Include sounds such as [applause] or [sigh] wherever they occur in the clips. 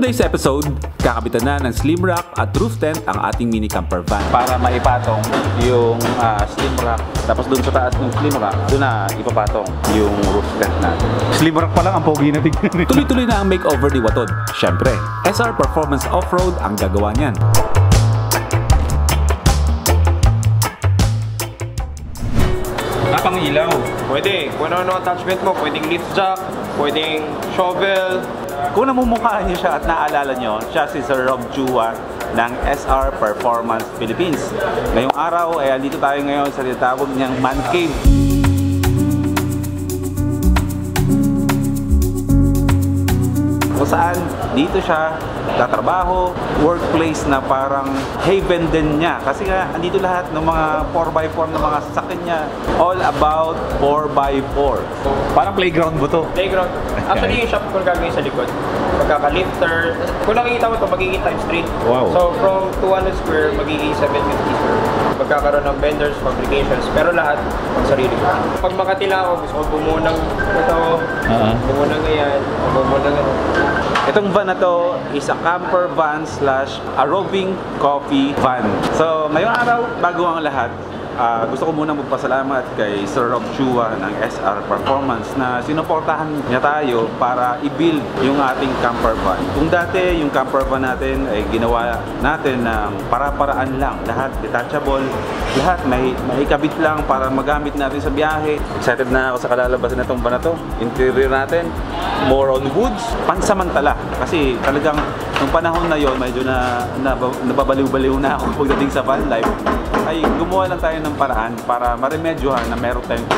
today's episode, kakabitan na ng slim rack at roof tent ang ating mini camper van. Para maipatong yung ah, slim rack, tapos dun sa taas ng slim rack, dun na ipapatong yung roof tent natin. Slim rock pa lang ang pogi na tignan. Tuloy-tuloy na ang makeover ni Watod. Siyempre, SR Performance Off-Road ang gagawa niyan. Napang ilaw. Pwede. Kung ano ang attachment mo, pwedeng lift jack, pwedeng shovel. Kung namumukhaan niyo siya at naalala niyo, siya si Sir Rob Chua ng SR Performance Philippines. Ngayong araw ay andito tayo ngayon sa tinatawag niyang Man Cave. Dito siya tatrabaho, workplace na parang haven din niya. Kasi nga, andito lahat ng mga 4x4 ng mga sasakyan niya. All about 4x4. Parang playground mo to. Playground. [laughs] Actually, yung shop ko gagawin sa likod. Magkaka-lifter. Kung nakikita mo ito, magiging times 3. Wow. So, from 200 square, magiging 750 square. Magkakaroon ng vendors, fabrications, pero lahat pang sarili ko. Pag makatila ako, gusto ko bumuo ng ito, Ah. bumuo ng ganyan, bumuo ng ano. Itong van na to is a camper van slash a roving coffee van. So, ngayong araw, bago ang lahat, ah, gusto ko muna magpasalamat kay Sir Rob Chua ng SR Performance na sinuportahan niya tayo para i-build yung ating camper van. Kung dati yung camper van natin ay ginawa natin ng para-paraan lang, lahat detachable, lahat may maikabit lang para magamit natin sa biyahe. Excited na ako sa kalalabasan na itong van na to. Interior natin, more on woods, pansamantala. Kasi talagang nung panahon na yon medyo na, na nababaliw-baliw na ako pagdating sa van life. Ay gumawa lang tayo ng paraan para maremedyohan na meron tayong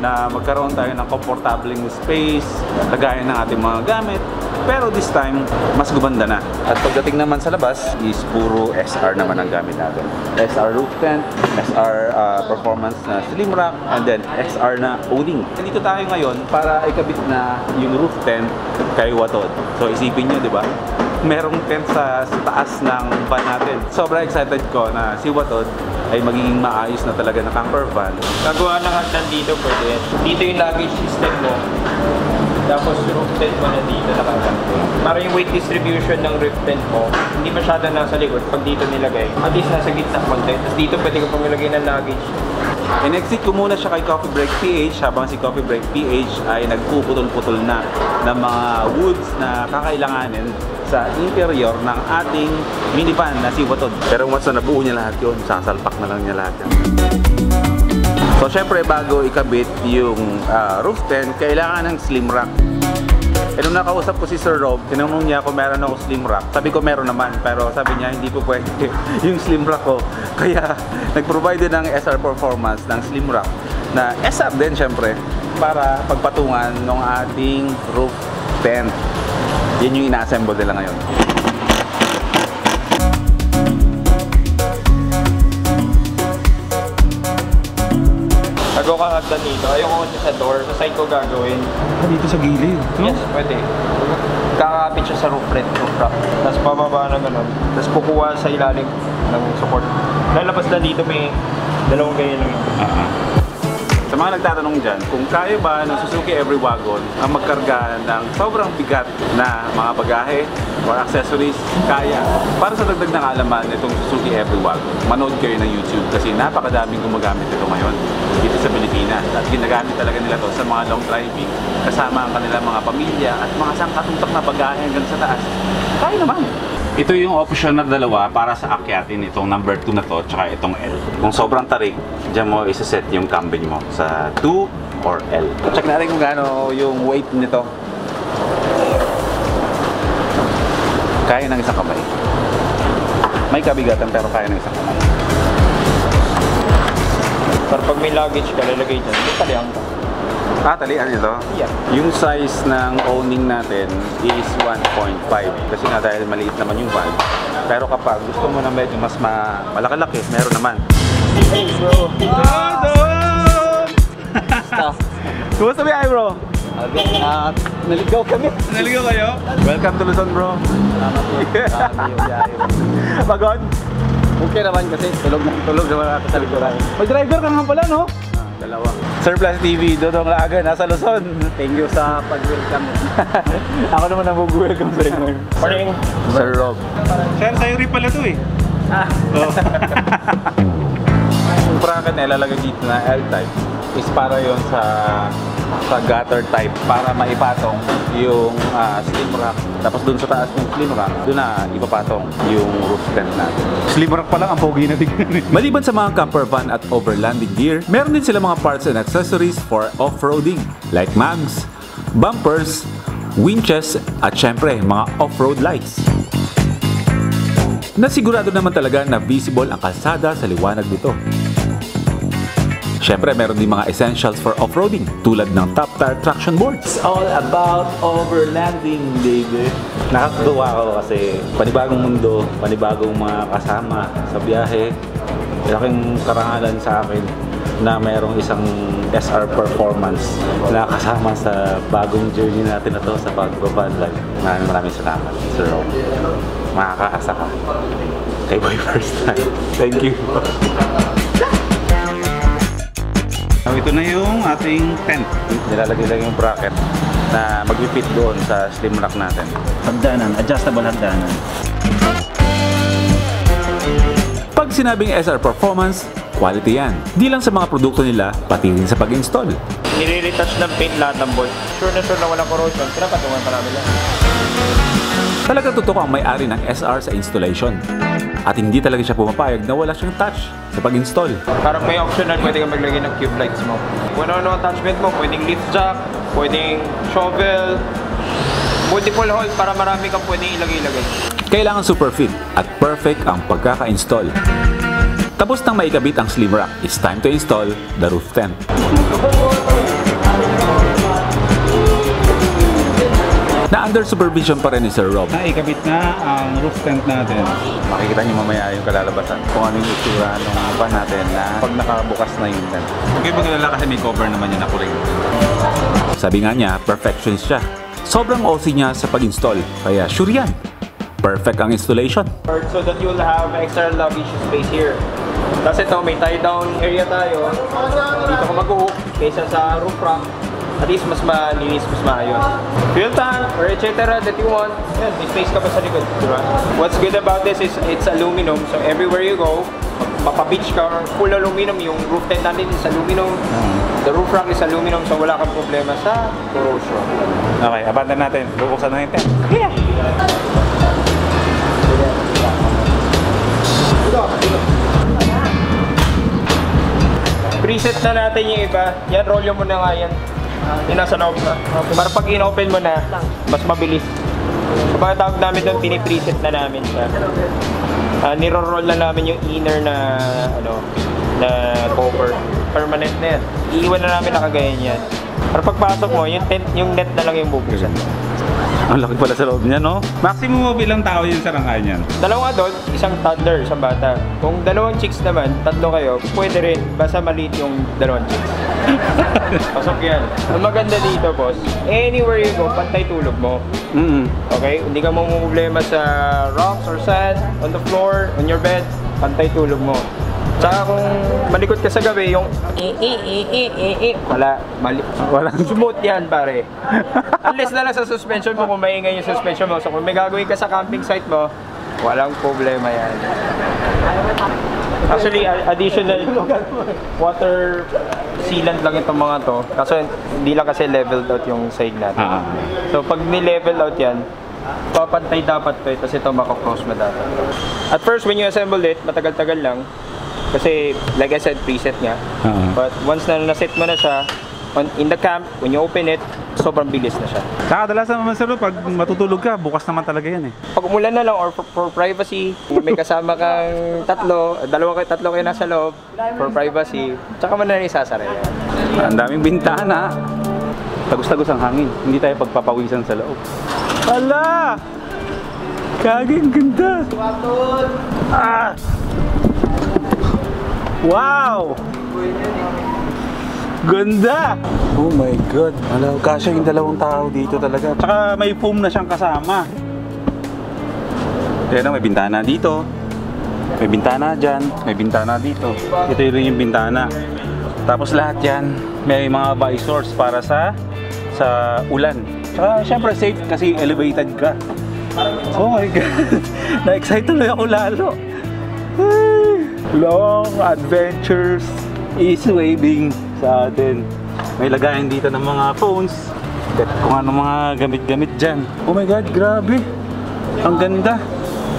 na magkaroon tayo ng komportableng space, lagayan ng ating mga gamit. Pero this time, mas gumanda na. At pagdating naman sa labas, is puro SR naman ang gamit natin. SR roof tent, SR uh, performance na slim rack, and then SR na owning. Nandito tayo ngayon para ikabit na yung roof tent kay Watod. So isipin nyo, di ba? Merong tent sa, sa taas ng van natin. Sobrang excited ko na si Watod ay magiging maayos na talaga na camper van. Gagawa ng hagdan dito, pwede. Dito yung luggage system mo. Tapos roof tent mo na dito nakaganto. Para yung weight distribution ng roof tent mo, hindi masyado nasa likod pag dito nilagay. At least nasa gitna konti. Tapos dito pwede ka pang ilagay ng luggage. In-exit ko muna siya kay Coffee Break PH habang si Coffee Break PH ay nagpuputol-putol na ng mga woods na kakailanganin sa interior ng ating minivan na si Watod. Pero once na nabuo niya lahat yun, sasalpak na lang niya lahat yan. So syempre bago ikabit yung ah, roof tent, kailangan ng slim rack. Eh nung nakausap ko si Sir Rob, tinanong niya kung meron ako slim rack. Sabi ko meron naman, pero sabi niya hindi po pwede [laughs] yung slim rack ko. [laughs] Kaya nag-provide ng SR Performance ng slim rack na SR din syempre para pagpatungan ng ating roof tent. Yan yung ina-assemble nila ngayon. Gagawa ka hagdan dito. Ayoko ko sa door. Sa side ko gagawin. Dito sa gilid. Yes, pwede. Kakapit siya sa roof red, roof rack. Tapos pababa na ganun. Tapos kukuha sa ilalim ng support. Lalabas na dito may dalawang ganyan lang. Sa mga nagtatanong dyan, kung kaya ba ng Suzuki Every Wagon ang magkarga ng sobrang bigat na mga bagahe or accessories, kaya. Para sa dagdag ng alaman itong Suzuki Every Wagon, manood kayo ng YouTube kasi napakadaming gumagamit ito ngayon dito sa Pilipinas. At ginagamit talaga nila to sa mga long driving kasama ang kanilang mga pamilya at mga sangkatutak na bagahe hanggang sa taas. Kaya naman. Ito yung option na dalawa para sa akyatin itong number 2 na to tsaka itong L. Kung sobrang tarik, dyan mo isa-set yung cambing mo sa 2 or L. Check natin kung gaano yung weight nito. Kaya ng isang kamay. May kabigatan pero kaya ng isang kamay. Para pag may luggage ka, lalagay dyan. Ito taliyang ka. Ah, talian ito. Yeah. Yung size ng owning natin is 1.5 kasi nga dahil maliit naman yung van. Pero kapag gusto mo na medyo mas ma malaki-laki, meron naman. Hey [laughs] bro! Kumusta biyahe bro? Ah, naligaw kami. Naligaw kayo? Welcome to Luzon bro. Salamat biyahe. [laughs] Pagod? Okay naman kasi tulog na tulog naman ako sa likuran. Mag-driver ka nga pala, no? Dalawa. Surplus TV, Dodong Laga, nasa Luzon. Thank you sa pag-welcome. [laughs] Ako naman ang mag-welcome sa inyo. Morning. Sir Rob. Sir, sa'yo rin pala to eh. Oh. [laughs] Yung bracket na ilalagay dito na L-type is para yon sa sa gutter type para maipatong yung ah, slim rack. Tapos dun sa taas ng slim rack, dun na ipapatong yung roof tent natin. Slim rock pa lang ang pogi na tignan eh. [laughs] Maliban sa mga camper van at overlanding gear, meron din sila mga parts and accessories for off-roading like mags, bumpers, winches at syempre mga off-road lights. Nasigurado naman talaga na visible ang kalsada sa liwanag nito. Syempre, meron din mga essentials for off-roading tulad ng top tire traction boards. all about overlanding, baby. Nakakatuwa ako kasi panibagong mundo, panibagong mga kasama sa biyahe. Malaking karangalan sa akin na mayroong isang SR performance na kasama sa bagong journey natin na to sa pag-van life. Maraming maraming salamat, Sir Rob. Makakaasa ka. Kay Boy First Time. Thank you. Ito na yung ating tent. Nilalagay lang yung bracket na mag-fit doon sa slim rack natin. Hagdanan, adjustable hagdanan. Pag sinabing SR Performance, quality yan. Di lang sa mga produkto nila, pati rin sa pag-install. Nire-retouch ng paint lahat ng board. Sure na sure na walang corrosion. Pinapatungan pa namin lang. Talaga totoo ang may-ari ng SR sa installation. At hindi talaga siya pumapayag na wala siyang touch sa pag-install. Parang may optional, pwede kang maglagay ng cube lights mo. Kung ano-ano attachment mo, pwedeng lift jack, pwedeng shovel, multiple hole para marami kang pwedeng ilagay-ilagay. Kailangan super fit at perfect ang pagkaka-install. Tapos nang maikabit ang slim rack, it's time to install the roof tent. Under supervision pa rin ni Sir Rob. Naikabit na ang roof tent natin. Makikita niyo mamaya yung kalalabasan kung ano yung itsura ng van natin na pag nakabukas na yung tent. Huwag kayo magalala kasi may cover naman yan ako rin. Sabi nga niya, perfectionist siya. Sobrang OC niya sa pag-install, kaya sure yan. Perfect ang installation. So that you'll have extra luggage space here. Tapos ito, may tie-down area tayo. Dito ka mag-hook kaysa sa roof rack. At least mas malinis, mas maayos. Fuel tank or etc. that you want, yan, may space ka pa sa likod. Diba? What's good about this is it's aluminum. So everywhere you go, mapa-beach ka or full aluminum. Yung roof tent natin is aluminum. The roof rack is aluminum so wala kang problema sa corrosion. Okay, abandan natin. Bubuksan na yung tent. Preset na natin yung iba. Yan, roll mo na nga yan. Yung nasa loob na. Para pag in-open mo na, mas mabilis. Kapag tawag namin doon, pinipreset na namin siya. Uh, niro-roll na namin yung inner na, ano, na cover. Permanent yan. Iiwan na namin nakagayan yan. Para pagpasok mo, yung, tent, yung net na lang yung bubuksan. Ang laki pala sa loob niya, no? Maximum mo bilang tao yun sa rangkayan yan. Dalawang adult, isang toddler, isang bata. Kung dalawang chicks naman, tatlo kayo, pwede rin. Basta maliit yung dalawang chicks. [laughs] Pasok yan. Ang maganda dito, boss, anywhere you go, pantay tulog mo. Mm Okay? Hindi ka problema sa rocks or sand, on the floor, on your bed, pantay tulog mo. Tsaka kung malikot ka sa gabi, yung i i i i i i wala, mali Walang [laughs] smooth yan pare. Unless na lang sa suspension mo kung maingay yung suspension mo. So kung may gagawin ka sa camping site mo, walang problema yan. Actually, additional water sealant lang itong mga to. Kaso hindi lang kasi leveled out yung side natin. Ah. So pag ni-level out yan, papantay dapat to eh, tapos ito makakross mo dapat. At first, when you assemble it, matagal-tagal lang. Kasi, like I said, preset nga. Oo. But once na naset mo na siya, on, in the camp, when you open it, sobrang bilis na siya. Kakadalasan naman sir, pag matutulog ka, bukas naman talaga yan eh. Pag umulan na lang or for, for privacy, may kasama kang tatlo, dalawa kayo, tatlo kayo nasa loob, for privacy, tsaka mo na isasara yan. Ang daming bintana. Tagus-tagus ang hangin. Hindi tayo pagpapawisan sa loob. Hala! Kaging ganda! Ah! Wow! Ganda! Oh my God! Hala, kasya yung dalawang tao dito talaga. Tsaka may foam na siyang kasama. Yan may bintana dito. May bintana dyan. May bintana dito. Ito yung bintana. Tapos lahat yan, may mga visors para sa sa ulan. Saka syempre safe kasi elevated ka. Oh my God! [laughs] Na-excite tuloy ako lalo. Long adventures is waiting sa atin. May lagayan dito ng mga phones. Kung ano mga gamit-gamit dyan. Oh my God, grabe! Ang ganda!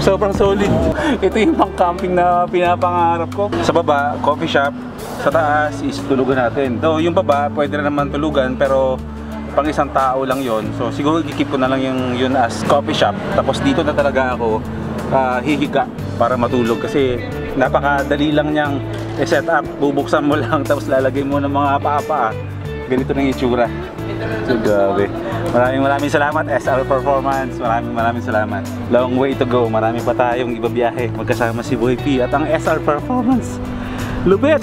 Sobrang solid. [laughs] Ito yung pang camping na pinapangarap ko. Sa baba, coffee shop. Sa taas is tulugan natin. Though yung baba, pwede na naman tulugan pero pang isang tao lang yon. So siguro ikikip ko na lang yung yun as coffee shop. Tapos dito na talaga ako ah, hihiga para matulog kasi napakadali lang niyang i-set up. Bubuksan mo [laughs] lang tapos lalagay mo ng mga paa-paa. Ganito yung itsura. So grabe. Maraming maraming salamat SR Performance. Maraming maraming salamat. Long way to go. Marami pa tayong ibabiyahe magkasama si Boy P at ang SR Performance. Lupit!